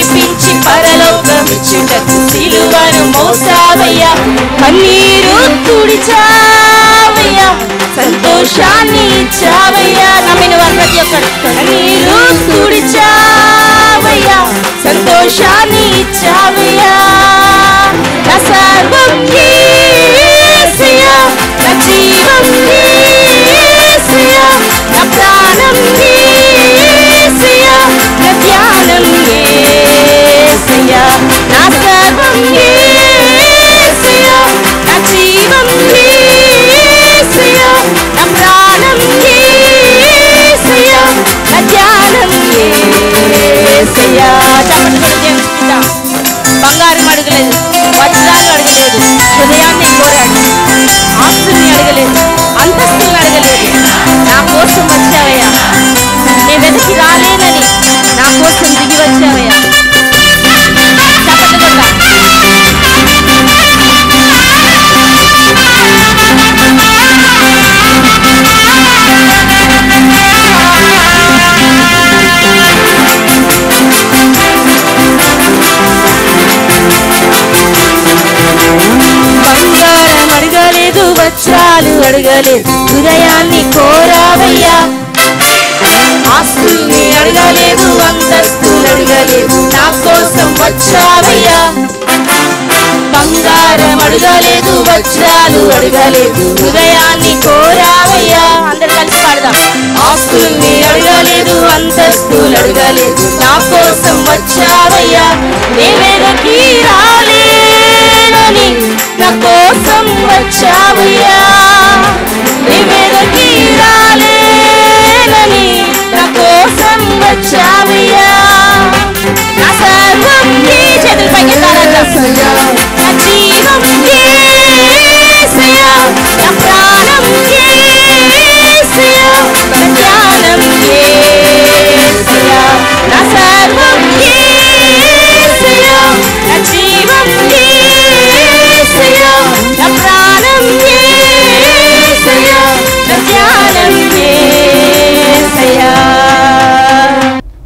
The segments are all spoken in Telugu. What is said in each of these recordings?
విడిపించి పరలోకమిచ్చుటకు సిలువను మోసావయ్యా. కన్నీరు తుడిచావయ్యా. సంతోషాన్ని ఇచ్చావయ్యా. నమ్మిన వారు ప్రతి ఒక్కరు కన్నీరు తుడిచావయ్యా. సంతోషాన్ని ఇచ్చావయ్యా. నా సర్వం నా జీవం నా ప్రాణం యేసయ్యా. చప్పట్లు కొట్టి బంగారం అడగలేదు వజ్రాలు అడగలేదు హృదయాన్ని కోరాడు ఆస్తుల్ని అడగలేదు అంతస్తుల్ని అడగలేదు నా కోసం వచ్చావయ్యా నీ వెతికి రాలేనని నా కోసం దిగి వచ్చావయ్యా చప్పట్లు కొడదాం. అడగలేదు హృదయాన్ని కోరావయ్యా. ఆస్తుల్ని అడగలేదు అంతస్తులు అడగలేదు. నా కోసం వచ్చావయ్యా. బంగారం అడగలేదు వజ్రాలు అడగలేదు. హృదయాన్ని కోరావయ్యా. అందరు కలిసి పాడదాం. ఆస్తుల్ని అడగలేదు అంతస్తులు అడగలేదు. నా కోసం వచ్చావయ్యా. నేనెదకి రాలేనని నా కోసం వచ్చావయ్యా.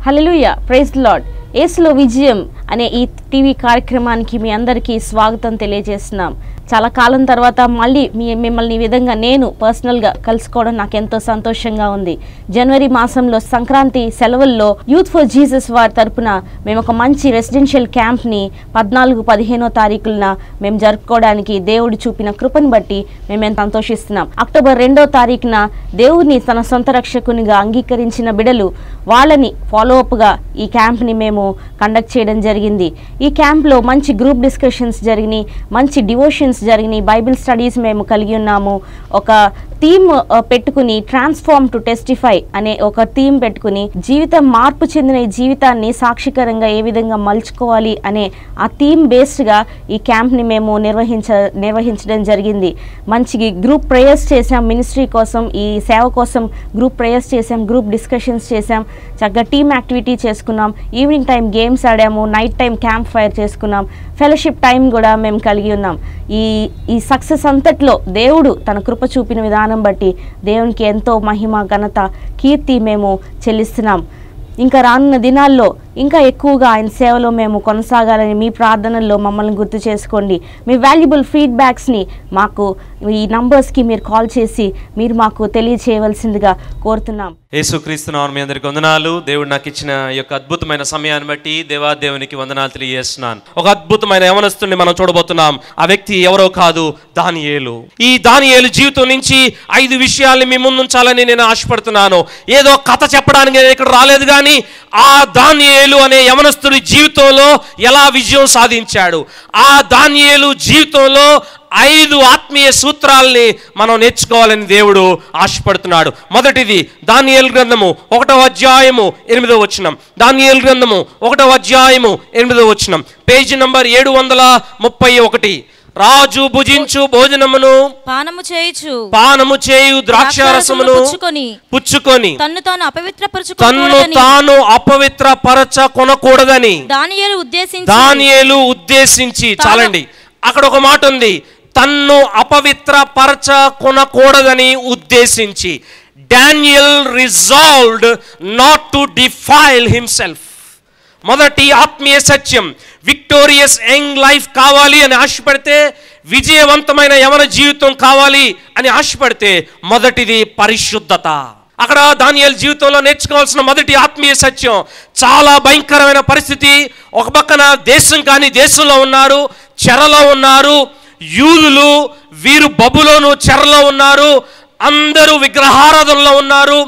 హల్లెలూయా ప్రైజ్ లార్డ్ ఏసులో విజయం అనే ఈ టీవీ కార్యక్రమానికి మీ అందరికీ స్వాగతం తెలియజేస్తున్నాం. చాలా కాలం తర్వాత మళ్ళీ మీ మిమ్మల్ని ఈ విధంగా నేను పర్సనల్గా కలుసుకోవడం నాకు ఎంతో సంతోషంగా ఉంది. జనవరి మాసంలో సంక్రాంతి సెలవుల్లో యూత్ ఫర్ జీసస్ వారి తరపున మేము ఒక మంచి రెసిడెన్షియల్ క్యాంప్ని పద్నాలుగు పదిహేనో తారీఖులన మేము జరుపుకోవడానికి దేవుడు చూపిన కృపను బట్టి మేము ఎంత సంతోషిస్తున్నాం. అక్టోబర్ రెండో తారీఖున దేవుడిని తన సొంత రక్షకునిగా అంగీకరించిన బిడలు వాళ్ళని ఫాలో అప్గా ఈ క్యాంప్ని మేము కండక్ట్ చేయడం జరిగింది. ఈ క్యాంప్లో మంచి గ్రూప్ డిస్కషన్స్ జరిగినాయి. మంచి డివోషన్స్ జరిగినాయి. బైబిల్ స్టడీస్ మేము కలిగి ఉన్నాము. ఒక థీమ్ పెట్టుకుని ట్రాన్స్ఫార్మ్ టు టెస్టిఫై అనే ఒక థీమ్ పెట్టుకుని జీవితం మార్పు చెందిన ఈ జీవితాన్ని సాక్షికరంగా ఏ విధంగా మలుచుకోవాలి అనే ఆ థీమ్ బేస్డ్గా ఈ క్యాంప్ని మేము నిర్వహించ నిర్వహించడం జరిగింది. మంచి గ్రూప్ ప్రేయర్స్ చేసాం మినిస్ట్రీ కోసం ఈ సేవ కోసం గ్రూప్ ప్రేయర్స్ చేసాం గ్రూప్ డిస్కషన్స్ చేసాం చక్కగా టీమ్ యాక్టివిటీ చేసుకున్నాం ఈవినింగ్ టైం గేమ్స్ ఆడాము నైట్ టైం క్యాంప్ ఫైర్ చేసుకున్నాం ఫెలోషిప్ టైం కూడా మేము కలిగి ఉన్నాం. ఈ ఈ సక్సెస్ అంతట్లో దేవుడు తన కృప చూపిన విధానం బట్టి దేవునికి ఎంతో మహిమ ఘనత కీర్తి మేము చెల్లిస్తున్నాం. ఇంకా రానున్న దినాల్లో ఇంకా ఎక్కువగా ఆయన సేవలో మేము కొనసాగాలని మీ ప్రార్థనల్లో మమ్మల్ని గుర్తు చేసుకోండి. మీ వాల్యుబుల్ ఫీడ్బ్యాక్స్ని మాకు ఈ నంబర్స్కి మీరు కాల్ చేసి మీరు మాకు తెలియచేయవలసిందిగా కోరుతున్నాం. యేసుక్రీస్తునామం మీ అందరికి వందనాలు. దేవుడు నాకు ఇచ్చిన యొక్క అద్భుతమైన సమయాన్ని బట్టి దేవాదేవునికి వందనాలు తెలియజేస్తున్నాను. ఒక అద్భుతమైన యవనస్తుని మనం చూడబోతున్నాం. ఆ వ్యక్తి ఎవరో కాదు దానియేలు. ఈ దానియేలు జీవితం నుంచి ఐదు విషయాల్ని మీ ముందుంచాలని నేను ఆశపడుతున్నాను. ఏదో కథ చెప్పడానికి నేను ఇక్కడ రాలేదు కానీ ఆ దానియేలు అనే యమనస్తుడి జీవితంలో ఎలా విజయం సాధించాడు? ఆ దానియేలు జీవితంలో ఐదు ఆత్మీయ సూత్రాల్ని మనం నేర్చుకోవాలని దేవుడు ఆశపడుతున్నాడు. మొదటిది దానియేలు గ్రంథము ఒకటవ అధ్యాయము ఎనిమిదో వచనం. దానియేలు గ్రంథము ఒకటవ అధ్యాయము ఎనిమిదో వచనం. పేజీ నంబర్ ఏడు వందల ముప్పై ఒకటి. రాజు భుజించు భోజనమును పానము చేయుచు పానము చేయు ద్రాక్షారసమును పుచ్చుకొని పుచ్చుకొని తన్ను తాను తన్ను అపవిత్రపరచుకోకూడదని తాను అపవిత్ర పరచ కొనకూడదని. దానియేలు ఉద్దేశించి దానియేలు ఉద్దేశించి చాలండి అక్కడ ఒక మాట ఉంది. తన్ను అపవిత్ర పరచ కొనకూడదని ఉద్దేశించి Daniel resolved not to defile himself. మొదటి ఆత్మీయ సత్యం విక్టోరియస్ యంగ్ లైఫ్ కావాలి అని ఆశపడితే విజయవంతమైన యవన జీవితం కావాలి అని ఆశపడితే మొదటిది పరిశుద్ధత. అక్కడ దానియల్ జీవితంలో నేర్చుకోవాల్సిన మొదటి ఆత్మీయ సత్యం చాలా భయంకరమైన పరిస్థితి. ఒక పక్కన దేశం కానీ దేశంలో ఉన్నారు చెరలో ఉన్నారు యూదులు వీరు బబులోను చెరలో ఉన్నారు అందరూ విగ్రహారాధనలో ఉన్నారు.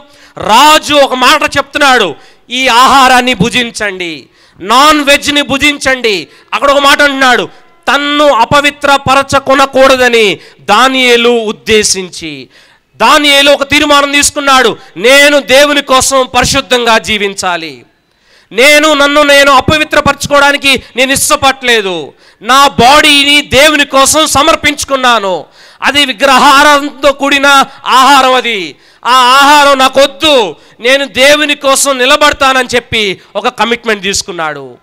రాజు ఒక మాట చెప్తున్నాడు ఈ ఆహారాన్ని భుజించండి నాన్ వెజ్ని భుజించండి. అక్కడ ఒక మాట అంటున్నాడు. తన్ను అపవిత్ర పరచకొనకూడదని దానియేలు ఉద్దేశించి. దానియేలు ఒక తీర్మానం తీసుకున్నాడు. నేను దేవుని కోసం పరిశుద్ధంగా జీవించాలి. నేను నన్ను నేను అపవిత్రపరచుకోవడానికి నేను ఇష్టపడలేదు. నా బాడీని దేవుని కోసం సమర్పించుకున్నాను. అది విగ్రహారంతో కూడిన ఆహారం అది. ఆ ఆహారం నాకొద్దు. నేను దేవుని కోసం నిలబడతానని చెప్పి ఒక కమిట్మెంట్ తీసుకున్నాడు.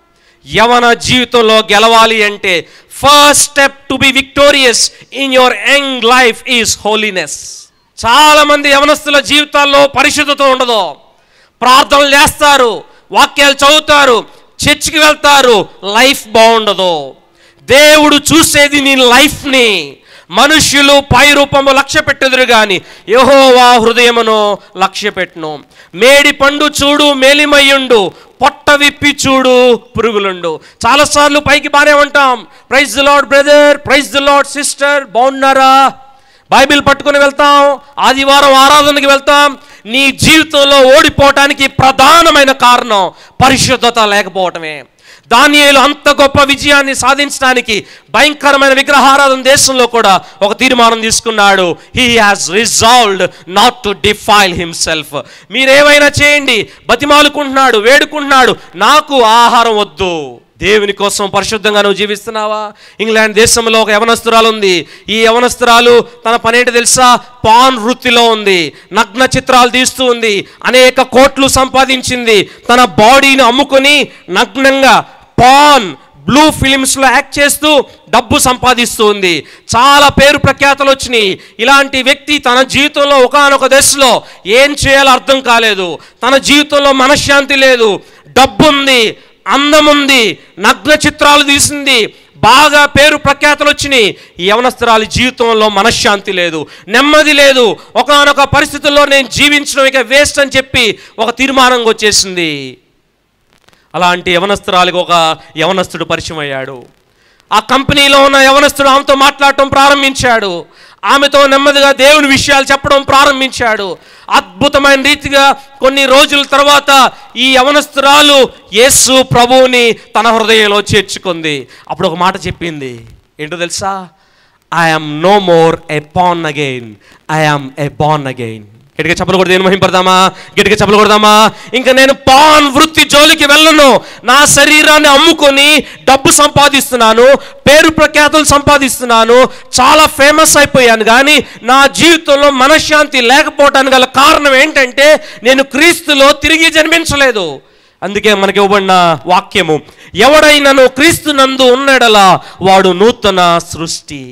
యవన జీవితంలో గెలవాలి అంటే first step to be victorious in your young life is holiness చాలామంది యవనస్తుల జీవితాల్లో పరిశుద్ధత ఉండదు. ప్రార్థనలు చేస్తారు వాక్యాలు చదువుతారు చర్చికి వెళ్తారు లైఫ్ బాగుండదు. దేవుడు చూసేది నీ లైఫ్ని మనుష్యులు పై రూపము లక్ష్య పెట్టుదురు గాని యహోవా హృదయమును లక్ష్య పెట్టును. మేడి పండు చూడు మేలిమయ్యుండు పొట్ట విప్పి చూడు పురుగులుండు. చాలాసార్లు పైకి బాగానే ఉంటాం praise the Lord brother praise the Lord sister బాగున్నారా? బైబిల్ పట్టుకుని వెళ్తాం ఆదివారం ఆరాధనకి వెళ్తాం. నీ జీవితంలో ఓడిపోవటానికి ప్రధానమైన కారణం పరిశుద్ధత లేకపోవటమే. దానియేలు అంత గొప్ప విజయాన్ని సాధించడానికి భయంకరమైన విగ్రహారాధన దేశంలో కూడా ఒక తీర్మానం తీసుకున్నాడు. He has resolved not to defile himself మీరేమైనా చేయండి బతిమాలుకుంటున్నాడు వేడుకుంటున్నాడు నాకు ఆహారం వద్దు. దేవుని కోసం పరిశుద్ధంగా నువ్వు జీవిస్తున్నావా? ఇంగ్లాండ్ దేశంలో ఒక యవనస్తురాలు ఉంది. ఈ యవనస్తురాలు తన పనేంటి తెలుసా? పాన్ వృత్తిలో ఉంది. నగ్న చిత్రాలు తీస్తూ ఉంది. అనేక కోట్లు సంపాదించింది. తన బాడీని అమ్ముకొని నగ్నంగా పాన్ బ్లూ ఫిలిమ్స్లో యాక్ట్ చేస్తూ డబ్బు సంపాదిస్తూ ఉంది చాలా పేరు ప్రఖ్యాతలు వచ్చినాయి. ఇలాంటి వ్యక్తి తన జీవితంలో ఒకనొక దశలో ఏం చేయాలో అర్థం కాలేదు. తన జీవితంలో మనశ్శాంతి లేదు. డబ్బు ఉంది అందం ఉంది నగ్న చిత్రాలు తీసింది బాగా పేరు ప్రఖ్యాతలు వచ్చినాయి. యవనస్తురాలి జీవితంలో మనశ్శాంతి లేదు. నెమ్మది లేదు. ఒకనొక పరిస్థితుల్లో నేను జీవించడం ఇక వేస్ట్ అని చెప్పి ఒక తీర్మానంగా వచ్చేసింది. అలాంటి యవనస్తురాలికి ఒక యవనస్తుడు పరిచయం అయ్యాడు ఆ కంపెనీలో ఉన్న యవనస్తుడు ఆమెతో మాట్లాడటం ప్రారంభించాడు. ఆమెతో నెమ్మదిగా దేవుని విషయాలు చెప్పడం ప్రారంభించాడు. అద్భుతమైన రీతిగా కొన్ని రోజుల తర్వాత ఈ యవనస్తురాలు యేసు ప్రభువుని తన హృదయంలో చేర్చుకుంది. అప్పుడు ఒక మాట చెప్పింది. ఏంటో తెలుసా? I'm no more a born again I'm a born again గట్టిగా చెప్పలు కూడా దేని మహింపడదామా? గట్టిగా చెప్పలు కొడదామా? ఇంకా నేను పాన్ వృత్తి జోలికి వెళ్ళను. నా శరీరాన్ని అమ్ముకొని డబ్బు సంపాదిస్తున్నాను పేరు ప్రఖ్యాతులు సంపాదిస్తున్నాను చాలా ఫేమస్ అయిపోయాను. కానీ నా జీవితంలో మనశ్శాంతి లేకపోవడానికి గల కారణం ఏంటంటే నేను క్రీస్తులో తిరిగి జన్మించలేదు. అందుకే మనకి ఇవ్వబడిన వాక్యము ఎవడైనను క్రీస్తు నందు ఉన్నడలా వాడు నూతన సృష్టి.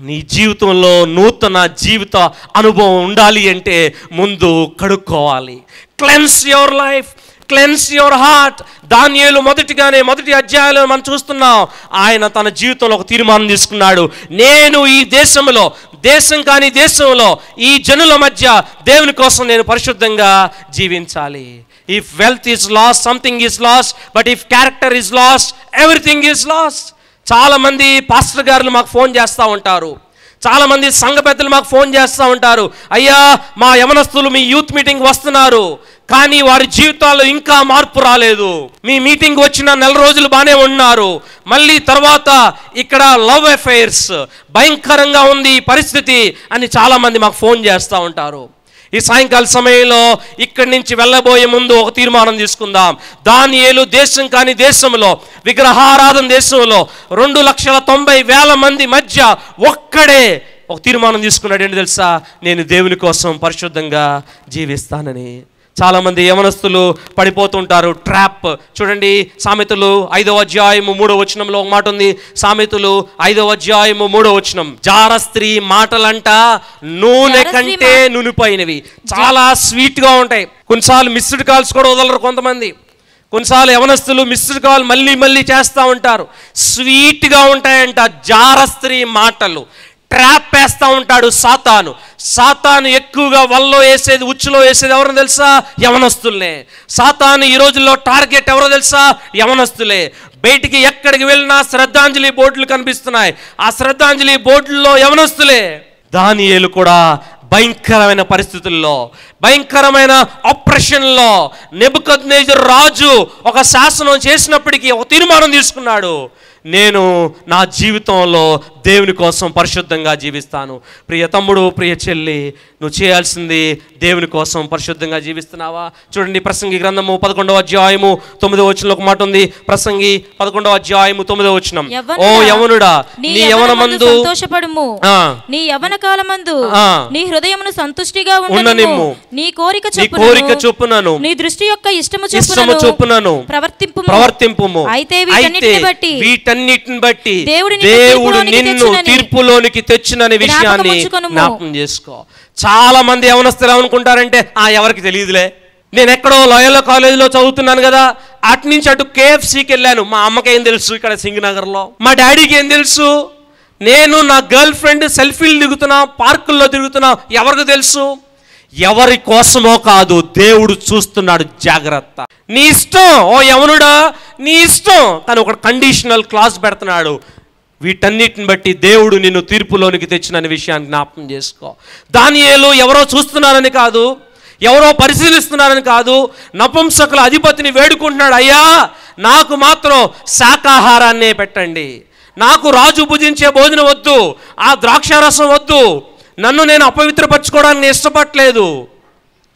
నీ జీవితంలో నూతన జీవిత అనుభవం ఉండాలి అంటే ముందు కడుక్కోవాలి. Cleanse your life cleanse your heart దానియేలు మొదటిగానే మొదటి అధ్యాయంలో మనం చూస్తున్నాం ఆయన తన జీవితంలో ఒక తీర్మానం తీసుకున్నాడు. నేను ఈ దేశంలో దేశం కాని దేశంలో ఈ జనుల మధ్య దేవుని కోసం నేను పరిశుద్ధంగా జీవించాలి. If wealth is lost something is lost but if character is lost everything is lost చాలామంది పాస్టర్ గారులు మాకు ఫోన్ చేస్తూ ఉంటారు. చాలామంది సంఘ పెద్దలు మాకు ఫోన్ చేస్తూ ఉంటారు. అయ్యా మా యమనస్తులు మీ యూత్ మీటింగ్ వస్తున్నారు. కానీ వారి జీవితాల్లో ఇంకా మార్పు రాలేదు. మీ మీటింగ్ వచ్చిన నెల రోజులు బాగానే ఉన్నారు. మళ్ళీ తర్వాత ఇక్కడ లవ్ అఫైర్స్ భయంకరంగా ఉంది ఈ పరిస్థితి అని చాలామంది మాకు ఫోన్ చేస్తూ ఉంటారు. ఈ సాయంకాల సమయంలో ఇక్కడి నుంచి వెళ్ళబోయే ముందు ఒక తీర్మానం తీసుకుందాం. దానియేలు దేశం కాని దేశంలో విగ్రహారాధన దేశంలో రెండు లక్షల తొంభై వేల మంది మధ్య ఒక్కడే ఒక తీర్మానం తీసుకున్నాడు. ఏంటి తెలుసా? నేను దేవుని కోసం పరిశుద్ధంగా జీవిస్తానని. చాలామంది యవనస్తులు పడిపోతుంటారు. ట్రాప్ చూడండి సామెతలు ఐదవ అధ్యాయము మూడవ వచనంలో ఒక మాట ఉంది. సామెతలు ఐదవ అధ్యాయము మూడవ వచనం. జార స్త్రీ మాటలంట నూనె కంటే నునిపోయినవి. చాలా స్వీట్గా ఉంటాయి. కొన్నిసార్లు మిస్డ్ కాల్స్ కూడా వదలరు కొంతమంది. కొన్నిసార్లు యవనస్తులు మిస్డ్ కాల్ మళ్ళీ మళ్ళీ చేస్తూ ఉంటారు. స్వీట్గా ఉంటాయంట జార స్త్రీ మాటలు. ట్రాప్ వేస్తూ ఉంటాడు సాతాను. సాతాను ఎక్కువగా వల్లో వేసేది ఉచ్చులో వేసేది ఎవరో తెలుసా? యవనస్తులనే. సాతాను ఈ రోజుల్లో టార్గెట్ ఎవరో తెలుసా? యవనస్తులే. బయటికి ఎక్కడికి వెళ్ళినా శ్రద్ధాంజలి బోర్డులు కనిపిస్తున్నాయి. ఆ శ్రద్ధాంజలి బోర్డుల్లో యవనస్తులే. దానియేలు కూడా భయంకరమైన పరిస్థితుల్లో భయంకరమైన ఆపరేషన్లో నెబుకద్నేజర్ రాజు ఒక శాసనం చేసినప్పటికీ ఒక తీర్మానం తీసుకున్నాడు. నేను నా జీవితంలో దేవుని కోసం పరిశుద్ధంగా జీవిస్తాను. ప్రియ తమ్ముడు ప్రియ చెల్లి నువ్వు చేయాల్సింది దేవుని కోసం పరిశుద్ధంగా జీవిస్తున్నావా? చూడండి ప్రసంగి గ్రంథము పదకొండవ అధ్యాయము తొమ్మిదవ వచనంలో ఒక మాట ఉంది. ప్రసంగి పదకొండవ అధ్యాయము తొమ్మిదవ వచనం. ఓ యవనుడా నీ యవనమందు సంతోషపడుము. ఆ. నీ యవన కాలమందు. నీ హృదయమును సంతుష్టిగా ఉండనిమ్ము. నీ కోరిక నీ కోరిక చొప్పునను నీ దృష్టి యొక్క ఇష్టము ఇష్టము చొప్పునను ప్రవర్తింపు ప్రవర్తింపుము. అయితే వీటన్నిటిని బట్టి వీటన్నిటిని బట్టి దేవుడు నిన్ను నిన్ను తీర్పులోనికి తెచ్చిననే విషయాన్ని. జ్ఞాపకం చేసుకో. చాలా మంది యవనస్తులు ఏమనుకుంటారంటే ఆ ఎవరికి తెలియదులే నేను ఎక్కడో లోయల్లో కాలేజీలో చదువుతున్నాను కదా అటు నుంచి అటు కేఎఫ్సికి వెళ్ళాను. మా అమ్మకి ఏం తెలుసు ఇక్కడ సింగనగర్లో? మా డాడీకి ఏం తెలుసు? నేను నా గర్ల్ ఫ్రెండ్ సెల్ఫీలు దిగుతున్నా పార్కుల్లో తిరుగుతున్నా. ఎవరికి తెలుసు? ఎవరి కోసమో కాదు దేవుడు చూస్తున్నాడు జాగ్రత్త. నీ ఇష్టం ఓ యవనుడా నీ ఇష్టం. కానీ ఒక కండిషనల్ క్లాస్ పెడుతున్నాడు. వీటన్నిటిని బట్టి దేవుడు నిన్ను తీర్పులోనికి తెచ్చిన విషయాన్ని జ్ఞాపకం చేసుకో. దానియేలు ఎవరో చూస్తున్నారని కాదు ఎవరో పరిశీలిస్తున్నారని కాదు నపుంసకుల అధిపతిని వేడుకుంటున్నాడు అయ్యా నాకు మాత్రం శాకాహారాన్నే పెట్టండి. నాకు రాజు భుజించే భోజనం వద్దు ఆ ద్రాక్షారసం వద్దు. నన్ను నేను అపవిత్రపరచుకోవడానికి ఇష్టపడలేదు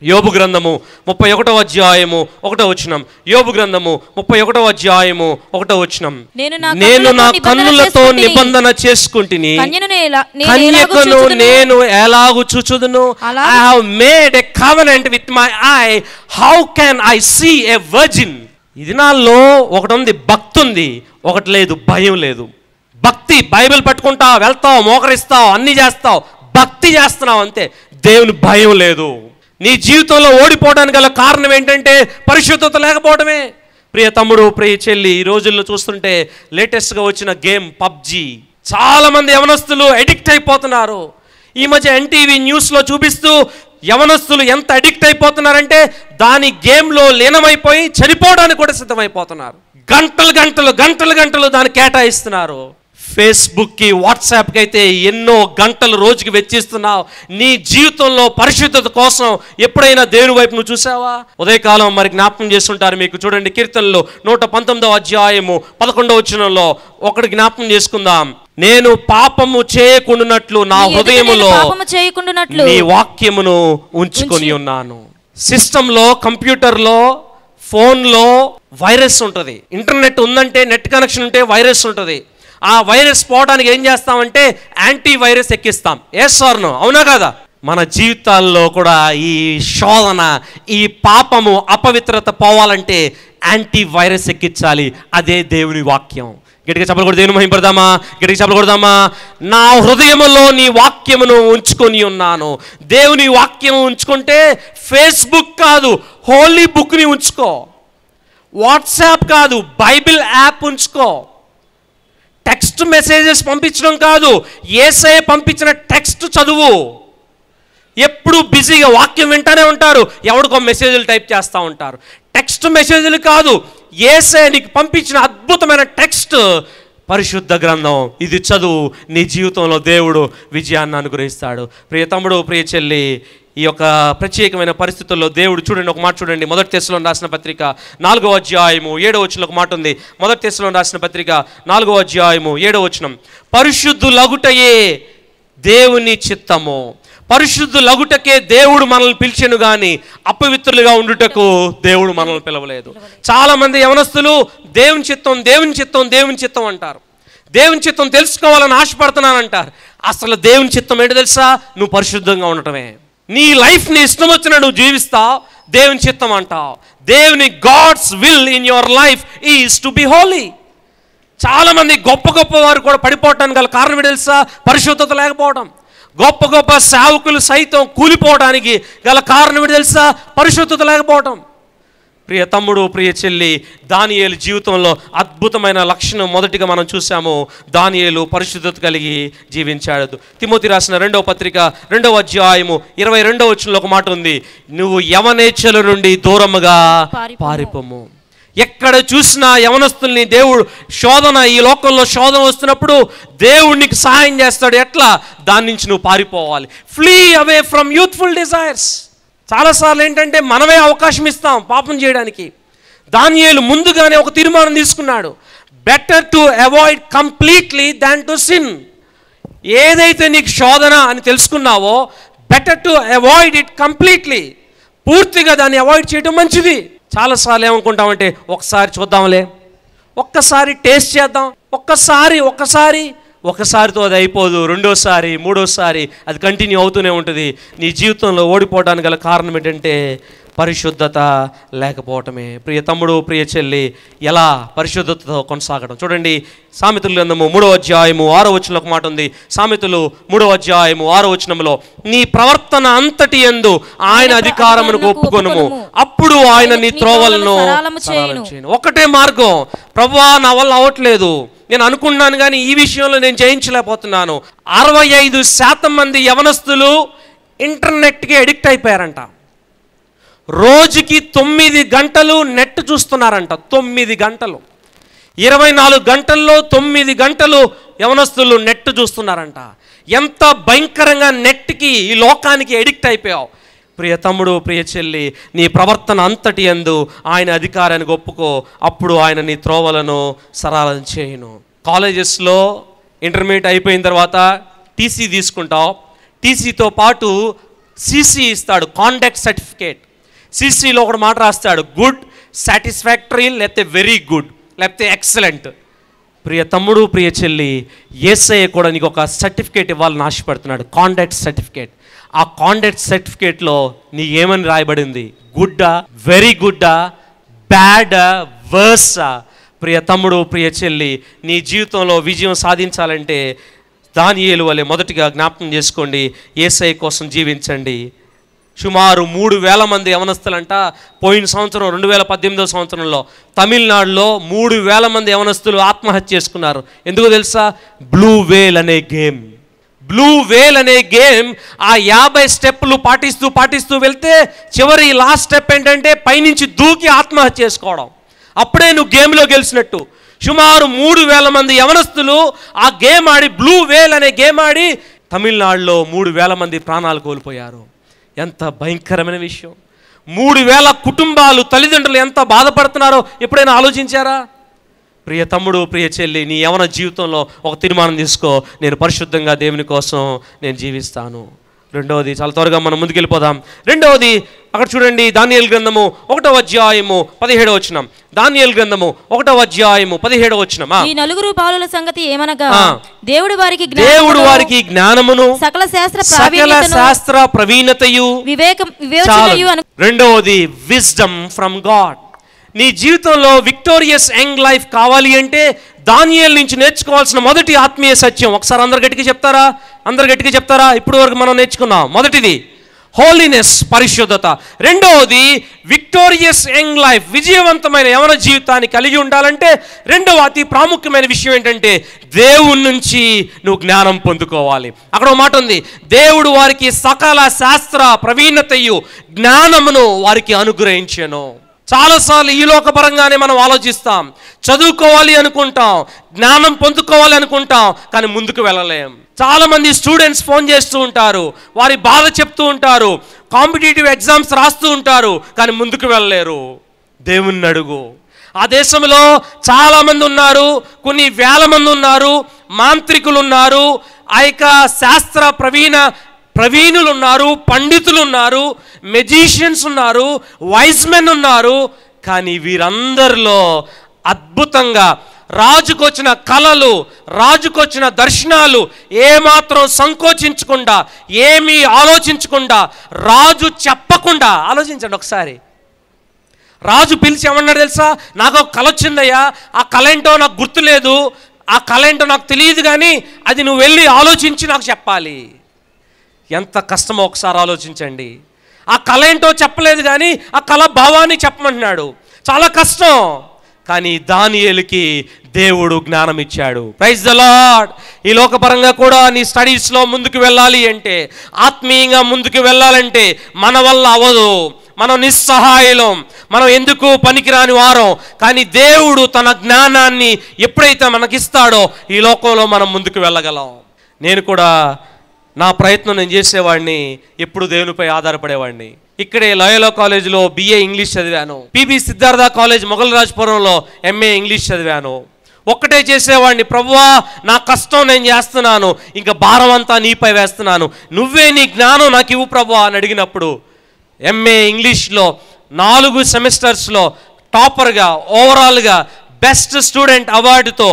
యోబు గ్రంథము ముప్పై ఒకటో అధ్యాయము ఒకటో వచనం. యోబు గ్రంథము ముప్పై ఒకటో అధ్యాయము ఒకటో వచనం. నేను నా నేను నా కన్నులతో నిబంధన చేసుకుంటుని. కన్యను నేల- నేను ఎలాగూ కన్యకను చూచుదును. నేను ఎలాగు చూచుదును I have made a covenant with my eye how can I see a virgin ఈ దినాల్లో ఒకటి ఉంది భక్తి ఉంది ఒకటి లేదు భయం లేదు. భక్తి బైబిల్ పట్టుకుంటావు వెళ్తావు మోకరిస్తావు అన్ని చేస్తావు భక్తి చేస్తున్నావు అంతే. దేవుని భయం లేదు. నీ జీవితంలో ఓడిపోవడానికి గల కారణం ఏంటంటే పరిశుద్ధత లేకపోవడమే. ప్రియ తమ్ముడు ప్రియ చెల్లి ఈ రోజుల్లో చూస్తుంటే లేటెస్ట్గా వచ్చిన గేమ్ పబ్జీ. చాలామంది యవనస్తులు అడిక్ట్ అయిపోతున్నారు. ఈ మధ్య ఎన్టీవీ న్యూస్లో చూపిస్తూ యవనస్తులు ఎంత అడిక్ట్ అయిపోతున్నారంటే దాని గేమ్లో లీనమైపోయి చనిపోవడానికి కూడా సిద్ధమైపోతున్నారు. గంటలు గంటలు గంటలు గంటలు దాన్ని కేటాయిస్తున్నారు. ఫేస్బుక్కి వాట్సాప్కి అయితే ఎన్నో గంటలు రోజుకి వెచ్చిస్తున్నావు. నీ జీవితంలో పరిశుద్ధత కోసం ఎప్పుడైనా దేవుని వైపు నువ్వు చూసావా? ఉదయకాలం మరి జ్ఞాపకం చేస్తుంటారు మీకు. చూడండి కీర్తనలు నూట పంతొమ్మిదవ అధ్యాయము పదకొండవ వచనంలో ఒకటి జ్ఞాపకం చేసుకుందాం. నేను పాపము చేయకుండానట్లు నా హృదయములో చేయకుండానట్లు నీ వాక్యమును ఉంచుకొని ఉంచి- ఉన్నాను. సిస్టంలో కంప్యూటర్లో ఫోన్లో వైరస్ ఉంటుంది. ఇంటర్నెట్ ఉందంటే నెట్ కనెక్షన్ ఉంటే వైరస్ ఉంటుంది. ఆ వైరస్ పోవడానికి ఏం చేస్తామంటే యాంటీ వైరస్ ఎక్కిస్తాం. ఎస్ సార్ను? అవునా కదా? మన జీవితాల్లో కూడా ఈ శోధన ఈ పాపము అపవిత్రత పోవాలంటే యాంటీ వైరస్ ఎక్కించాలి. అదే దేవుని వాక్యం. గట్టిగా చెప్పలు కూడా దేవుని మహింపడదామా గట్టిగా చెప్పలు నా హృదయములో నీ వాక్యమును ఉంచుకొని ఉన్నాను. దేవుని వాక్యం ఉంచుకుంటే ఫేస్బుక్ కాదు హోలీ బుక్ని ఉంచుకో. వాట్సాప్ కాదు బైబిల్ యాప్ ఉంచుకో. టెక్స్ట్ మెసేజెస్ పంపించడం కాదు. ఏసఐ పంపించిన టెక్స్ట్ చదువు. ఎప్పుడు బిజీగా వాక్యం వింటానే ఉంటారు. ఎవడికో మెసేజ్లు టైప్ చేస్తూ ఉంటారు. టెక్స్ట్ మెసేజ్లు కాదు. ఏసే నీకు పంపించిన అద్భుతమైన టెక్స్ట్ పరిశుద్ధ గ్రంథం. ఇది చదువు. నీ జీవితంలో దేవుడు విజయాన్ని అనుగ్రహిస్తాడు. ప్రియ తమ్ముడు ప్రియ చెల్లి ఈ యొక్క ప్రత్యేకమైన పరిస్థితుల్లో దేవుడు చూడండి ఒక మాట చూడండి. మొదటి తెశలో రాసిన పత్రిక నాలుగో అధ్యాయము ఏడో వచ్చిన ఒక మాట ఉంది. మొదటి తెశలో రాసిన పత్రిక నాలుగో అధ్యాయము ఏడో వచనం. పరిశుద్ధులగుటయే దేవుని చిత్తము. పరిశుద్ధులగుటకే దేవుడు మనల్ని పిలిచెను కానీ అపవిత్రులుగా ఉండుటకు దేవుడు మనల్ని పిలవలేదు. చాలామంది యవనస్తులు దేవుని చిత్తం దేవుని చిత్తం దేవుని చిత్తం అంటారు. దేవుని చిత్తం తెలుసుకోవాలని ఆశపడుతున్నానంటారు అసలు దేవుని చిత్తం ఏంటో తెలుసా? నువ్వు పరిశుద్ధంగా ఉండటమే. నీ లైఫ్ని ఇష్టం వచ్చిన నువ్వు జీవిస్తావు దేవుని చిత్తం అంటావు. దేవుని God's will in your life is to be holy చాలామంది గొప్ప గొప్ప వారు కూడా పడిపోవటానికి గల కారణం తెలుసా? పరిశుద్ధత లేకపోవడం. గొప్ప గొప్ప సేవకులు సైతం కూలిపోవడానికి గల కారణం తెలుసా? పరిశుద్ధత లేకపోవడం. ప్రియ తమ్ముడు ప్రియ చెల్లి దానియేలు జీవితంలో అద్భుతమైన లక్షణం మొదటిగా మనం చూసాము దానియేలు పరిశుద్ధత కలిగి జీవించాడు. తిమోతి రాసిన రెండవ పత్రిక రెండవ అధ్యాయము ఇరవై రెండవ వచనంలో ఒక మాట ఉంది. నువ్వు యవనేచ్ఛల నుండి దూరముగా పారిపోము. ఎక్కడ చూసినా యవనస్తుల్ని దేవుడు శోధన ఈ లోకంలో శోధన వస్తున్నప్పుడు దేవుడు నీకు సహాయం చేస్తాడు. ఎట్లా? దాని నుంచి నువ్వు పారిపోవాలి. Flee away from youthful desires చాలాసార్లు ఏంటంటే మనమే అవకాశం ఇస్తాం పాపం చేయడానికి. దానియేలు ముందుగానే ఒక తీర్మానం తీసుకున్నాడు. Better to avoid completely than to sin ఏదైతే నీకు శోధన అని తెలుసుకున్నావో better to avoid it completely పూర్తిగా దాన్ని అవాయిడ్ చేయడం మంచిది. చాలాసార్లు ఏమనుకుంటామంటే ఒకసారి చూద్దాంలే. ఒక్కసారి టేస్ట్ చేద్దాం. ఒక్కసారి ఒక్కసారి ఒకసారితో అది అయిపోదు రెండోసారి మూడోసారి అది కంటిన్యూ అవుతూనే ఉంటుంది. నీ జీవితంలో ఓడిపోవడానికి గల కారణం ఏంటంటే పరిశుద్ధత లేకపోవటమే. ప్రియ తమ్ముడు ప్రియ చెల్లి ఎలా పరిశుద్ధతతో కొనసాగడం? చూడండి సామెతలు గ్రంథము మూడో అధ్యాయము ఆరో వచనంలో ఒక మాట ఉంది. సామెతలు మూడో అధ్యాయము ఆరో వచనంలో నీ ప్రవర్తన అంతటి ఎందు ఆయన అధికారమునకు ఒప్పుకొనుము. అప్పుడు ఆయన నీ త్రోవలను. ఒకటే మార్గం. ప్రభువా నా వల్ల అవ్వట్లేదు. నేను అనుకున్నాను కానీ ఈ విషయంలో నేను జయించలేకపోతున్నాను. అరవై ఐదు శాతం మంది యవనస్తులు ఇంటర్నెట్కి అడిక్ట్ అయిపోయారంట. రోజుకి తొమ్మిది గంటలు నెట్ చూస్తున్నారంట. తొమ్మిది గంటలు. ఇరవై నాలుగు గంటల్లో తొమ్మిది గంటలు యవనస్తులు నెట్ చూస్తున్నారంట. ఎంత భయంకరంగా నెట్కి ఈ లోకానికి ఎడిక్ట్ అయిపోయావు. ప్రియ తమ్ముడు ప్రియ చెల్లి నీ ప్రవర్తన అంతటి ఎందు ఆయన అధికారాన్ని ఒప్పుకో. అప్పుడు ఆయన నీ త్రోవలను సరళం చేయను. కాలేజెస్లో ఇంటర్మీడియట్ అయిపోయిన తర్వాత టీసీ తీసుకుంటావు. టీసీతో పాటు సీసీ ఇస్తాడు కాంటాక్ట్ సర్టిఫికేట్. సీసీలో ఒకటి మాట రాస్తాడు గుడ్ సాటిస్ఫాక్టరీ లేకపోతే వెరీ గుడ్ లేకపోతే ఎక్సలెంట్. ప్రియ తమ్ముడు ప్రియ చెల్లి ఏసఐ కూడా నీకు ఒక సర్టిఫికేట్ ఇవ్వాలని ఆశపడుతున్నాడు కాంటాక్ట్ సర్టిఫికేట్. ఆ కాంటాక్ట్ సర్టిఫికేట్లో నీ ఏమని రాయబడింది? గుడ్డా? వెరీ గుడ్డా? బ్యాడ్ వర్సా ప్రియ తమ్ముడు ప్రియ చెల్లి నీ జీవితంలో విజయం సాధించాలంటే దాని వలె మొదటిగా జ్ఞాపకం చేసుకోండి. ఏసఐ కోసం జీవించండి. సుమారు మూడు వేల మంది యవనస్తులంట. పోయిన సంవత్సరం రెండు వేల పద్దెనిమిదో సంవత్సరంలో తమిళనాడులో మూడు వేల మంది యవనస్తులు ఆత్మహత్య చేసుకున్నారు. ఎందుకు తెలుసా? బ్లూ వేల్ అనే గేమ్ బ్లూ వేల్ అనే గేమ్ ఆ యాభై స్టెప్పులు పాటిస్తూ పాటిస్తూ వెళ్తే చివరి లాస్ట్ స్టెప్ ఏంటంటే పైనుంచి దూకి ఆత్మహత్య చేసుకోవడం. అప్పుడే నువ్వు గేమ్లో గెలిచినట్టు. సుమారు మూడు వేల మంది యవనస్తులు ఆ గేమ్ ఆడి బ్లూ వేల్ అనే గేమ్ ఆడి తమిళనాడులో మూడు వేల మంది ప్రాణాలు కోల్పోయారు. ఎంత భయంకరమైన విషయం. మూడు వేల కుటుంబాలు తల్లిదండ్రులు ఎంత బాధపడుతున్నారో ఎప్పుడైనా ఆలోచించారా? ప్రియ తమ్ముడు ప్రియ చెల్లి నీ యవన జీవితంలో ఒక తీర్మానం తీసుకో. నేను పరిశుద్ధంగా దేవుని కోసం నేను జీవిస్తాను. రెండవది చాలా త్వరగా మనం ముందుకెళ్ళిపోదాం. రెండవది అక్కడ చూడండి దానియేలు గ్రంథము ఒకటో అధ్యాయము పదిహేడవ వచనం. దానియేలు గ్రంథము ఒకటో అధ్యాయము పదిహేడవ వచనం ఆ. ఈ నలుగురు బాలుల సంగతి ఏమనగా. దేవుడు వారికి దేవుడు వారికి జ్ఞానమును సకల శాస్త్ర సకల శాస్త్ర ప్రవీణతయు వివేకం రెండవది విజ్డమ్ ఫ్రమ్ గాడ్ నీ జీవితంలో విక్టోరియస్ యంగ్ లైఫ్ కావాలి అంటే దానియల్ నుంచి నేర్చుకోవాల్సిన మొదటి ఆత్మీయ సత్యం. ఒకసారి అందరు గట్టిగా చెప్తారా? అందరు గట్టిగా చెప్తారా? ఇప్పుడు వరకు మనం నేర్చుకున్నాం. మొదటిది హోలీనెస్ పరిశుద్ధత. రెండవది విక్టోరియస్ యంగ్ లైఫ్ విజయవంతమైన యవన జీవితాన్ని కలిగి ఉండాలంటే రెండవ అతి ప్రాముఖ్యమైన విషయం ఏంటంటే దేవుడి నుంచి నువ్వు జ్ఞానం పొందుకోవాలి. అక్కడ ఒక మాట ఉంది. దేవుడు వారికి సకల శాస్త్ర ప్రవీణతయు జ్ఞానమును వారికి అనుగ్రహించాను. చాలాసార్లు ఈ లోకపరంగానే మనం ఆలోచిస్తాం. చదువుకోవాలి అనుకుంటాం. జ్ఞానం పొందుకోవాలి అనుకుంటాం. కానీ ముందుకు వెళ్ళలేం. చాలామంది స్టూడెంట్స్ ఫోన్ చేస్తూ ఉంటారు. వారి బాధ చెప్తూ ఉంటారు. కాంపిటేటివ్ ఎగ్జామ్స్ రాస్తూ ఉంటారు. కానీ ముందుకు వెళ్ళలేరు. దేవుణ్ణి అడుగు. ఆ దేశంలో చాలామంది ఉన్నారు. కొన్ని వేల మంది ఉన్నారు. మాంత్రికులు ఉన్నారు ఆ యొక్క శాస్త్ర ప్రవీణ ప్రవీణులు ఉన్నారు పండితులు ఉన్నారు మెజీషియన్స్ ఉన్నారు వైజ్ మెన్ ఉన్నారు కానీ వీరందరిలో అద్భుతంగా రాజుకొచ్చిన కళలు రాజుకొచ్చిన దర్శనాలు ఏమాత్రం సంకోచించకుండా ఏమీ ఆలోచించకుండా రాజు చెప్పకుండా ఆలోచించండి ఒకసారి. రాజు పిలిచి ఏమన్నాడు తెలుసా? నాకు ఒక కళ వచ్చిందయ్యా ఆ కళ ఏంటో నాకు గుర్తులేదు ఆ కళ ఏంటో నాకు తెలియదు కానీ అది నువ్వు వెళ్ళి ఆలోచించి నాకు చెప్పాలి. ఎంత కష్టమో ఒకసారి ఆలోచించండి. ఆ కళ ఏంటో చెప్పలేదు కానీ ఆ కళ భావాన్ని చెప్పమంటున్నాడు. చాలా కష్టం. కానీ దానియేలుకి దేవుడు జ్ఞానం ఇచ్చాడు ప్రైజ్ ద లాడ్ ఈ లోకపరంగా కూడా నీ స్టడీస్లో ముందుకు వెళ్ళాలి అంటే ఆత్మీయంగా ముందుకు వెళ్ళాలంటే మన వల్ల అవ్వదు. మనం నిస్సహాయలం. మనం ఎందుకు పనికిరాని వారం? కానీ దేవుడు తన జ్ఞానాన్ని ఎప్పుడైతే మనకిస్తాడో ఈ లోకంలో మనం ముందుకు వెళ్ళగలం. నేను కూడా నా ప్రయత్నం నేను చేసేవాడిని ఎప్పుడు దేవునిపై ఆధారపడేవాడిని. ఇక్కడే లయోలా కాలేజీలో బిఏ ఇంగ్లీష్ చదివాను. పిబి సిద్ధార్థ కాలేజ్ మొగలరాజపురంలో ఎంఏ ఇంగ్లీష్ చదివాను. ఒక్కటే చేసేవాడిని ప్రభువా నా కష్టం నేను చేస్తున్నాను ఇంకా భారం అంతా నీపై వేస్తున్నాను. నువ్వే నీ జ్ఞానం నాకు ఇవ్వు ప్రభువా అని అడిగినప్పుడు ఎంఏ ఇంగ్లీష్లో నాలుగు సెమిస్టర్స్లో టాపర్గా ఓవరాల్గా బెస్ట్ స్టూడెంట్ అవార్డుతో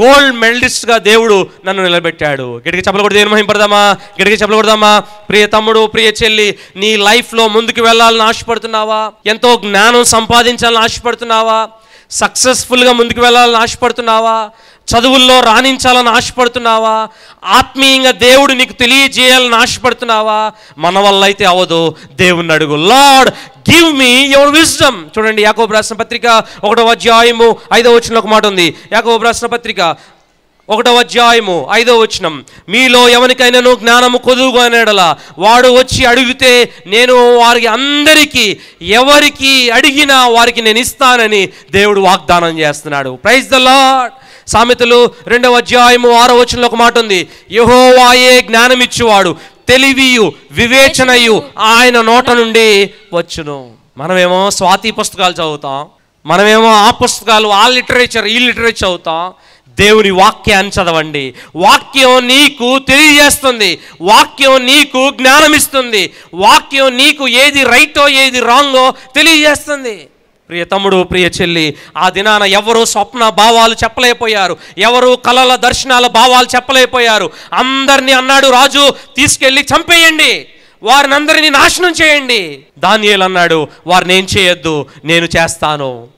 గోల్డ్ మెడలిస్ట్గా దేవుడు నన్ను నిలబెట్టాడు. గిడికి చెప్పలు కూడా దేని మహింపడదామా? గిడికి చెప్పలు కొడదామా? ప్రియ తమ్ముడు ప్రియ చెల్లి నీ లైఫ్లో ముందుకు వెళ్ళాలని ఆశపడుతున్నావా? ఎంతో జ్ఞానం సంపాదించాలని ఆశపడుతున్నావా? సక్సెస్ఫుల్గా ముందుకు వెళ్ళాలని ఆశపడుతున్నావా? చదువుల్లో రాణించాలని ఆశపడుతున్నావా? ఆత్మీయంగా దేవుడు నీకు తెలియజేయాలని ఆశపడుతున్నావా? మన వల్ల అయితే అవదు. దేవుణ్ణి అడుగు. Lord give me your wisdom చూడండి యాకోబు రాసిన పత్రిక ఒకటో అధ్యాయము ఐదో వచ్చిన ఒక మాట ఉంది. యాకోబు రాసిన పత్రిక ఒకటవ అధ్యాయము ఐదో వచనం. మీలో ఎవరికైనాను జ్ఞానము కొదువుగా అనేడలా వాడు వచ్చి అడిగితే నేను వారికి అందరికీ ఎవరికి అడిగినా వారికి నేను ఇస్తానని దేవుడు వాగ్దానం చేస్తున్నాడు. ప్రైజ్ ద లాడ్ సామెతలు రెండవ అధ్యాయము ఆరో వచనంలో ఒక మాట ఉంది. యహోవాయే జ్ఞానం ఇచ్చువాడు తెలివియు వివేచనయు ఆయన నోట నుండి వచ్చును. మనమేమో స్వాతి పుస్తకాలు చదువుతాం మనమేమో ఆ పుస్తకాలు ఆ లిటరేచర్ ఈ లిటరేచర్ చదువుతాం. దేవుని వాక్యాన్ని చదవండి. వాక్యం నీకు తెలియజేస్తుంది. వాక్యం నీకు జ్ఞానం ఇస్తుంది వాక్యం నీకు ఏది రైటో ఏది రాంగో తెలియజేస్తుంది. ప్రియ తమ్ముడు ప్రియ చెల్లి ఆ దినాన ఎవరు స్వప్న భావాలు చెప్పలేకపోయారు. ఎవరు కలల దర్శనాల భావాలు చెప్పలేకపోయారు. అందరినీ అన్నాడు రాజు తీసుకెళ్ళి చంపేయండి. వారిని అందరినీ నాశనం చేయండి. దానియేలు అన్నాడు వారిని ఏం చేయొద్దు నేను చేస్తాను.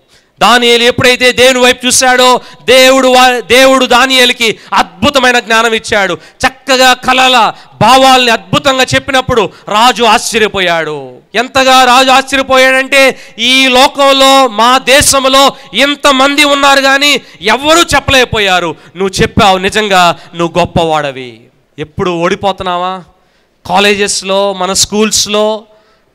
దానియలు ఎప్పుడైతే దేవుని వైపు చూశాడో దేవుడు వా- దేవుడు దానియలకి అద్భుతమైన జ్ఞానం ఇచ్చాడు. చక్కగా కలల భావాల్ని అద్భుతంగా చెప్పినప్పుడు రాజు ఆశ్చర్యపోయాడు. ఎంతగా రాజు ఆశ్చర్యపోయాడంటే ఈ లోకంలో మా దేశంలో ఇంతమంది ఉన్నారు కానీ ఎవ్వరూ చెప్పలేకపోయారు. నువ్వు చెప్పావు నిజంగా నువ్వు గొప్పవాడవి. ఎప్పుడు ఓడిపోతున్నావా? కాలేజెస్లో మన స్కూల్స్లో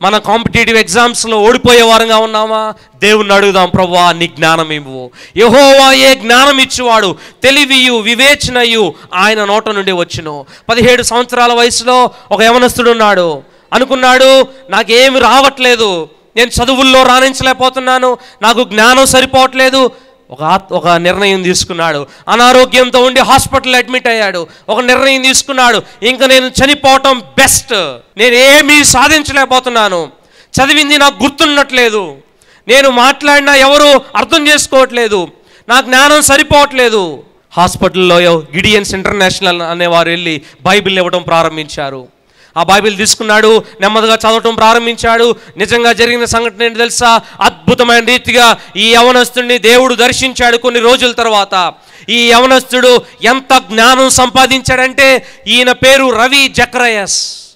మన కాంపిటేటివ్ ఎగ్జామ్స్లో ఓడిపోయే వారంగా ఉన్నామా? దేవుణ్ణి అడుగుదాం ప్రభా నీ జ్ఞానం ఇవ్వు. యహోవా ఏ జ్ఞానం ఇచ్చువాడు? తెలివియు వివేచనయు ఆయన నోట నుండి వచ్చును. పదిహేడు సంవత్సరాల వయసులో ఒక యవనస్తుడు ఉన్నాడు. అనుకున్నాడు నాకేమి రావట్లేదు. నేను చదువుల్లో రాణించలేకపోతున్నాను. నాకు జ్ఞానం సరిపోవట్లేదు. ఒక ఆత్- ఒక నిర్ణయం తీసుకున్నాడు. అనారోగ్యంతో ఉండి హాస్పిటల్ అడ్మిట్ అయ్యాడు. ఒక నిర్ణయం తీసుకున్నాడు. ఇంకా నేను చనిపోవటం బెస్ట్. నేను ఏమీ సాధించలేకపోతున్నాను. చదివింది నాకు గుర్తున్నట్లేదు. నేను మాట్లాడినా ఎవరు అర్థం చేసుకోవట్లేదు. నా జ్ఞానం సరిపోవట్లేదు. హాస్పిటల్లో గిడియన్స్ ఇంటర్నేషనల్ అనేవారు వెళ్ళి బైబిల్ ఇవ్వడం ప్రారంభించారు. ఆ బైబిల్ తీసుకున్నాడు నెమ్మదిగా చదవటం ప్రారంభించాడు. నిజంగా జరిగిన సంఘటన ఏంటి తెలుసా? అద్భుతమైన రీతిగా ఈ యవనస్తుడిని దేవుడు దర్శించాడు కొన్ని రోజుల తర్వాత. ఈ యవనస్తుడు ఎంత జ్ఞానం సంపాదించాడంటే ఈయన పేరు రవి జక్రయస్.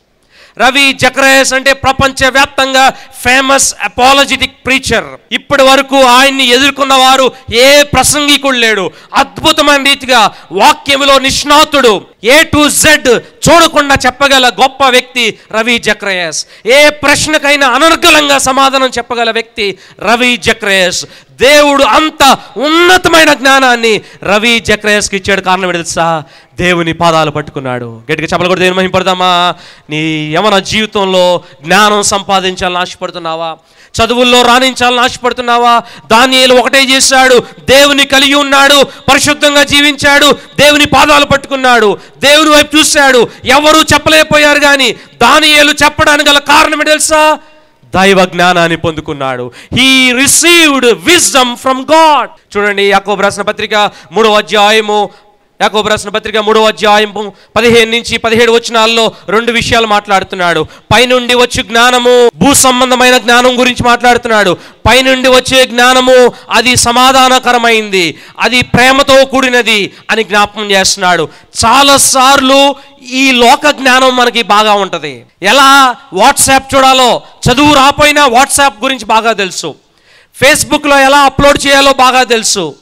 రవి జక్రయస్ అంటే ప్రపంచవ్యాప్తంగా ఫేమస్ అపాలజెటిక్ ప్రీచర్ ఇప్పటి వరకు ఆయన్ని ఎదుర్కొన్న వారు ఏ ప్రసంగికుడు లేడు. అద్భుతమైన రీతిగా వాక్యములో నిష్ణాతుడు. ఏ టు జెడ్ చూడకుండా చెప్పగల గొప్ప వ్యక్తి రవి జక్రయస్ ఏ ప్రశ్నకైనా అనర్గళంగా సమాధానం చెప్పగల వ్యక్తి రవి జక్రయస్ దేవుడు అంత ఉన్నతమైన జ్ఞానాన్ని రవి జక్రయస్కి ఇచ్చాడు కారణం ఏంటి తెలుసా? దేవుని పాదాలు పట్టుకున్నాడు. గట్టిగా చెప్పలు కూడా దేవుని మహింపడదామా? నీ యవన జీవితంలో జ్ఞానం సంపాదించాలని ఆశపడుతున్నావా? చదువుల్లో రాణించాలని ఆశపడుతున్నావా? దానియలు ఒకటే చేశాడు. దేవుని కలిగి ఉన్నాడు. పరిశుద్ధంగా జీవించాడు. దేవుని పాదాలు పట్టుకున్నాడు. దేవుని వైపు చూశాడు. ఎవరూ చెప్పలేకపోయారు కానీ దానియలు చెప్పడానికి గల కారణం తెలుసా? దైవ జ్ఞానాన్ని పొందుకున్నాడు. He received wisdom from God చూడండి యాకోబ్ రాసిన పత్రిక మూడవ అధ్యాయము యాకోబు రాసిన పత్రిక మూడవ అధ్యాయం పదిహేను నుంచి పదిహేడు వచనాల్లో రెండు విషయాలు మాట్లాడుతున్నాడు. పైనుండి వచ్చే జ్ఞానము భూ సంబంధమైన జ్ఞానం గురించి మాట్లాడుతున్నాడు. పైనుండి వచ్చే జ్ఞానము అది సమాధానకరమైంది. అది ప్రేమతో కూడినది అని జ్ఞాపకం చేస్తున్నాడు. చాలా సార్లు ఈ లోక జ్ఞానం మనకి బాగా ఉంటుంది. ఎలా? వాట్సాప్ చూడాలో. చదువు రాపోయినా వాట్సాప్ గురించి బాగా తెలుసు. ఫేస్బుక్లో ఎలా అప్లోడ్ చేయాలో బాగా తెలుసు.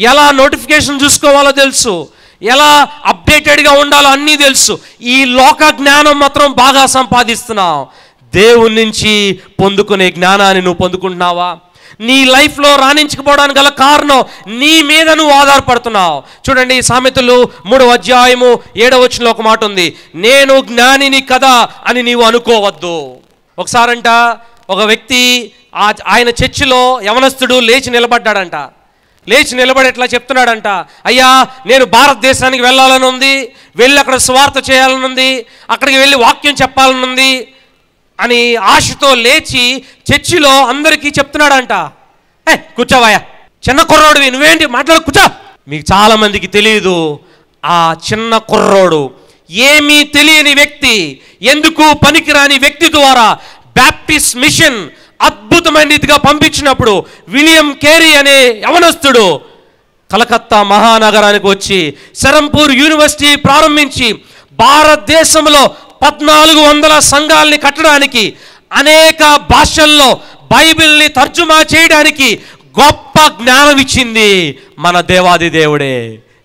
ఎలా నోటిఫికేషన్ చూసుకోవాలో తెలుసు. ఎలా అప్డేటెడ్గా ఉండాలో అన్నీ తెలుసు. ఈ లోక జ్ఞానం మాత్రం బాగా సంపాదిస్తున్నావు. దేవుని నుంచి పొందుకునే జ్ఞానాన్ని నువ్వు పొందుకుంటున్నావా? నీ లైఫ్లో రాణించకపోవడానికి గల కారణం నీ మీద నువ్వు ఆధారపడుతున్నావు. చూడండి సామెతలు మూడవ అధ్యాయము ఏడవ ఒక మాట ఉంది. నేను జ్ఞానిని కదా అని నీవు అనుకోవద్దు. ఒకసారంట ఒక వ్యక్తి ఆ- ఆయన చర్చిలో యవనస్తుడు లేచి నిలబడ్డాడంట. లేచి నిలబడి ఎట్లా చెప్తున్నాడంట అయ్యా నేను భారతదేశానికి వెళ్ళాలని ఉంది వెళ్ళి అక్కడ స్వార్థ చేయాలని ఉంది అక్కడికి వెళ్ళి వాక్యం చెప్పాలని ఉంది అని ఆశతో లేచి చర్చిలో అందరికీ చెప్తున్నాడంట. ఏ కూర్చోవాయా? చిన్న కుర్రోడివి నువ్వేంటి? మాట్లాడు కూర్చో. మీకు చాలామందికి తెలియదు ఆ చిన్న కుర్రోడు ఏమీ తెలియని వ్యక్తి ఎందుకు పనికిరాని వ్యక్తి ద్వారా బ్యాప్టిస్ట్ మిషన్ అద్భుతమైన రీతిగా పంపించినప్పుడు విలియం కేరీ అనే యవనస్తుడు కలకత్తా మహానగరానికి వచ్చి శరంపూర్ యూనివర్సిటీ ప్రారంభించి భారతదేశంలో పద్నాలుగు వందల సంఘాలని కట్టడానికి అనేక భాషల్లో బైబిల్ని తర్జుమా చేయడానికి గొప్ప జ్ఞానం ఇచ్చింది మన దేవాది దేవుడే.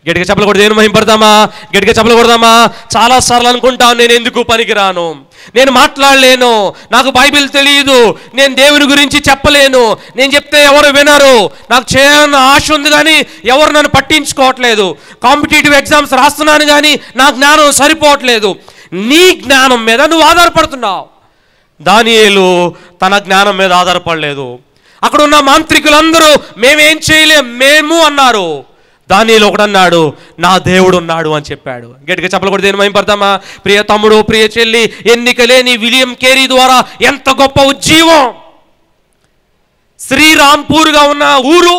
గట్టిగా చెప్పలు కూడా దేని మహింపడదామా గట్టిగా చెప్పలు కొడదామా? చాలా సార్లు అనుకుంటాను నేను ఎందుకు పనికిరాను? నేను మాట్లాడలేను నాకు బైబిల్ తెలియదు నేను దేవుని గురించి చెప్పలేను. నేను చెప్తే ఎవరు వినరు. నాకు చేయాలన్న ఆశ ఉంది కానీ ఎవరు నన్ను పట్టించుకోవట్లేదు. కాంపిటేటివ్ ఎగ్జామ్స్ రాస్తున్నాను కానీ నా జ్ఞానం సరిపోవట్లేదు. నీ జ్ఞానం మీద నువ్వు ఆధారపడుతున్నావు. దానియేలు తన జ్ఞానం మీద ఆధారపడలేదు. అక్కడ ఉన్న మాంత్రికులందరూ మేమేం చేయలేం మేము అన్నారు. దానిలో ఒకడన్నాడు నా దేవుడు ఉన్నాడు అని చెప్పాడు. గట్టిగా చెప్పలు కూడా దేని పడతామా ప్రియ తమ్ముడు ప్రియ చెల్లి ఎన్నిక లేని విలియం కేరీ ద్వారా ఎంత గొప్ప ఉజ్జీవం! శ్రీరాంపూర్గా ఉన్న ఊరు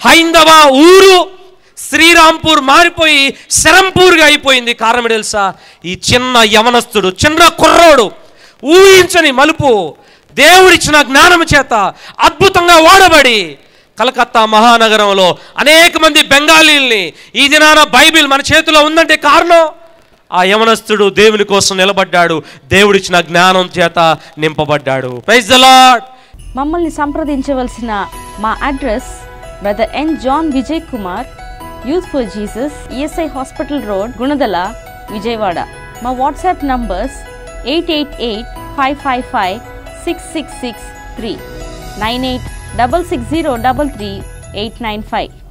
హైందవ ఊరు శ్రీరాంపూర్ మారిపోయి శరంపూర్గా అయిపోయింది. కారణం తెలుసా? ఈ చిన్న యవనస్తుడు చిన్న కుర్రోడు ఊహించని మలుపు దేవుడిచ్చిన జ్ఞానం చేత అద్భుతంగా వాడబడి కలకత్తా మహానగరంలో అనేక మంది బెంగాలీల్ని ఈ దినాన బైబిల్ మన చేతిలో ఉందంటే కారణం? ఆ యవనస్తుడు దేవుని కోసం నిలబడ్డాడు. దేవుడిచ్చిన జ్ఞానం చేత నింపబడ్డాడు. ప్రైజ్ ద లార్డ్ మమ్మల్ని సంప్రదించవలసిన మా address brother N John Vijay Kumar youth for Jesus ESI hospital road Gunadala Vijayawada మా WhatsApp numbers eight eight eight five five five six six six three nine eight double six zero double three eight nine five.